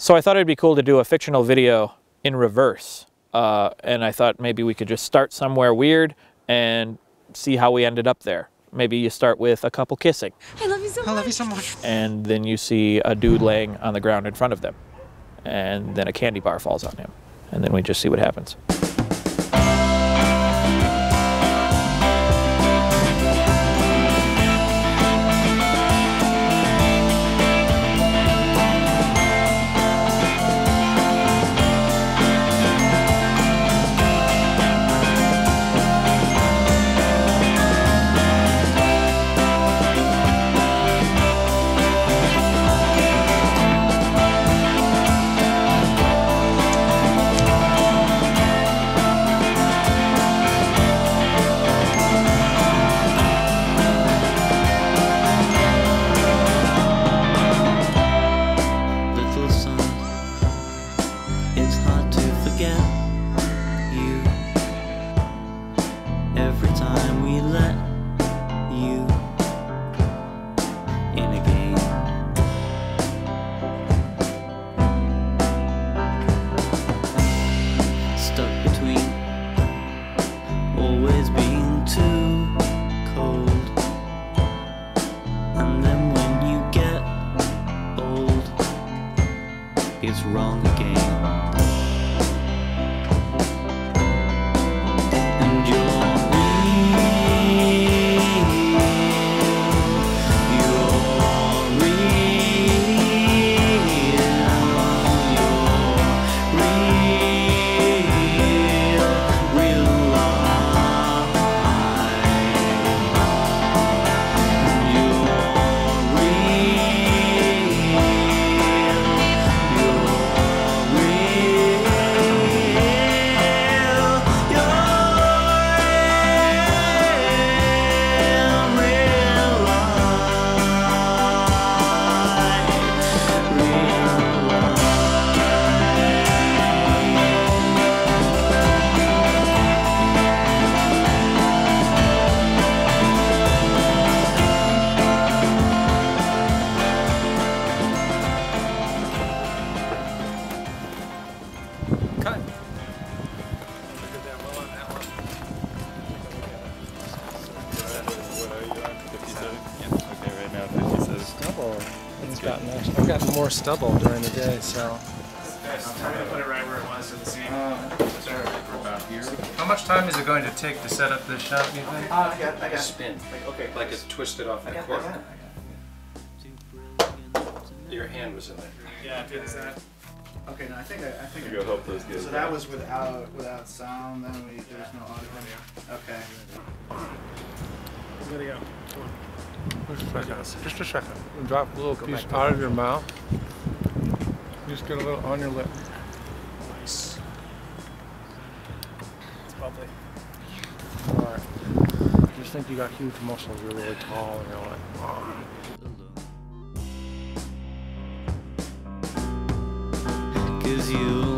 So I thought it'd be cool to do a fictional video in reverse. Uh, and I thought maybe we could just start somewhere weird and see how we ended up there. Maybe you start with a couple kissing, I love you so I much. I love you so much. and then you see a dude laying on the ground in front of them, and then a candy bar falls on him, and then we just see what happens. It's wrong Stubble. I've gotten, I've gotten more stubble during the day, so. Put it right where it was in the scene. Uh, about. How much time is it going to take to set up this shot, you think? Uh, I got, I got. Spin. Okay. Like it's twisted off the cork. I got. Your hand was in there. Yeah, dude, is that? Okay, no, I think I, I think. I Go help those guys. So that was without without sound. Then we there's no audio. Okay. We gotta go. Just a second. Just a second. Drop a little piece out of your mouth. Just get a little on your lip. Nice. It's bubbly. Alright. Just think you got huge muscles. You're really tall and you're like, wow. Cause you'll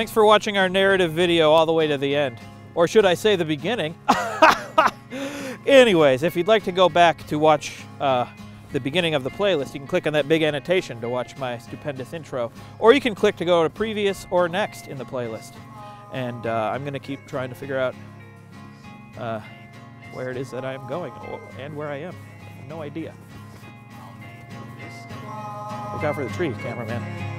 Thanks for watching our narrative video all the way to the end. Or should I say the beginning? Anyways, if you'd like to go back to watch uh, the beginning of the playlist, you can click on that big annotation to watch my stupendous intro. Or you can click to go to previous or next in the playlist. And uh, I'm going to keep trying to figure out uh, where it is that I am going and where I am. I no idea. Look out for the tree, cameraman.